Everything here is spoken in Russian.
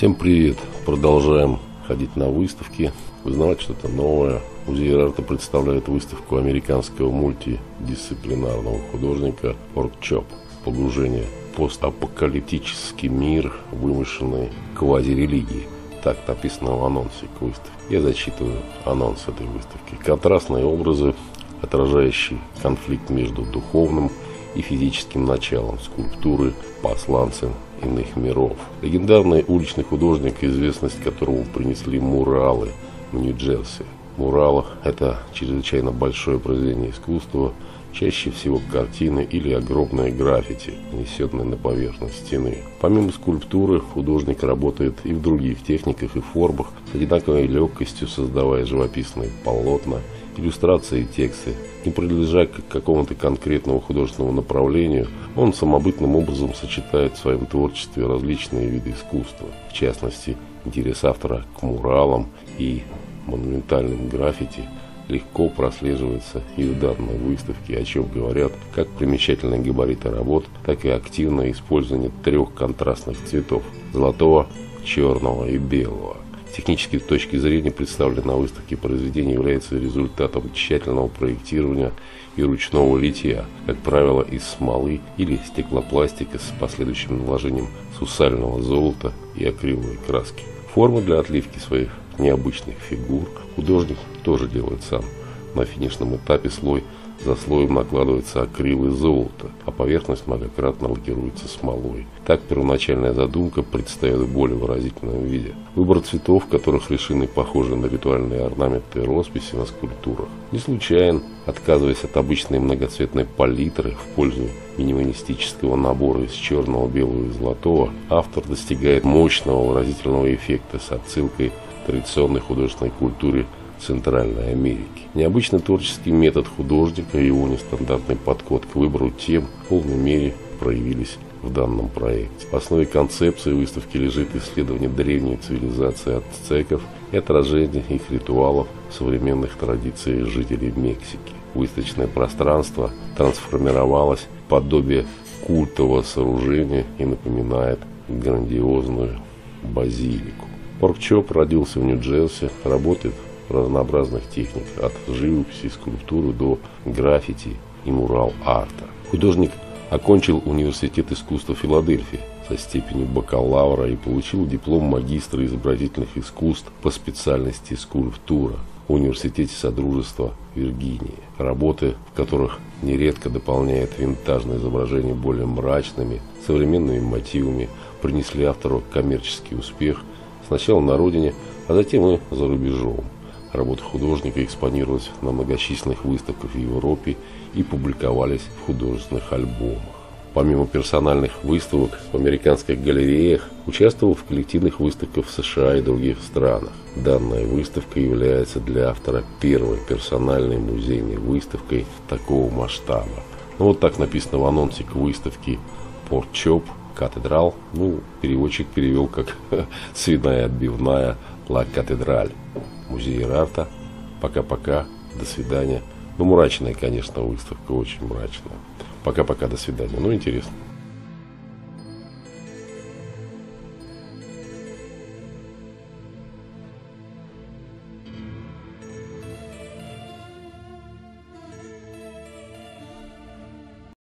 Всем привет! Продолжаем ходить на выставки, узнавать что-то новое. Музей арта представляет выставку американского мультидисциплинарного художника Порк Чоп. Погружение постапокалиптический мир вымышленной квазирелигии. Так написано в анонсе к выставке. Я зачитываю анонс этой выставки. Контрастные образы, отражающие конфликт между духовным и физическим началом скульптуры посланцем иных миров. Легендарный уличный художник, известность которого принесли муралы в Нью-Джерси. Муралы – это чрезвычайно большое произведение искусства, чаще всего картины или огромные граффити, нанесенные на поверхность стены. Помимо скульптуры, художник работает и в других техниках и формах, с одинаковой легкостью создавая живописные полотна – иллюстрации и тексты. Не принадлежа к какому-то конкретному художественному направлению, он самобытным образом сочетает в своем творчестве различные виды искусства. В частности, интерес автора к муралам и монументальным граффити легко прослеживается и в данной выставке, о чем говорят как примечательные габариты работ, так и активное использование трех контрастных цветов – золотого, черного и белого – с технической точки зрения представленное на выставке произведение является результатом тщательного проектирования и ручного литья, как правило, из смолы или стеклопластика с последующим наложением сусального золота и акриловой краски. Формы для отливки своих необычных фигур художник тоже делает сам. На финишном этапе слой за слоем накладывается акрил и золото, а поверхность многократно лакируется смолой. Так первоначальная задумка предстает в более выразительном виде. Выбор цветов, которых решены похожие на ритуальные орнаменты и росписи на скульптурах, не случайен. Отказываясь от обычной многоцветной палитры в пользу минималистического набора из черного, белого и золотого, автор достигает мощного выразительного эффекта с отсылкой традиционной художественной культуре Центральной Америки. Необычный творческий метод художника и его нестандартный подход к выбору тем в полной мере проявились в данном проекте. В основе концепции выставки лежит исследование древней цивилизации ацтеков и отражение их ритуалов современных традициях жителей Мексики. Выставочное пространство трансформировалось в подобие культового сооружения и напоминает грандиозную базилику. Поркчоп родился в Нью-Джерси, работает разнообразных техник, от живописи, скульптуры до граффити и мурал-арта. Художник окончил университет искусства Филадельфии со степенью бакалавра и получил диплом магистра изобразительных искусств по специальности скульптура в Университете Содружества Виргинии. Работы, в которых нередко дополняет винтажное изображение более мрачными, современными мотивами, принесли автору коммерческий успех сначала на родине, а затем и за рубежом. Работы художника экспонировались на многочисленных выставках в Европе и публиковались в художественных альбомах. Помимо персональных выставок в американских галереях, участвовал в коллективных выставках в США и других странах. Данная выставка является для автора первой персональной музейной выставкой такого масштаба. Ну вот так написано в анонсе к выставке Порт Чоп, Катедрал. Ну, переводчик перевел как «Свиная отбивная Ла Катедраль» музее Рарта. Пока-пока, до свидания. Ну, мрачная, конечно, выставка, очень мрачная. Пока-пока, до свидания. Ну, интересно.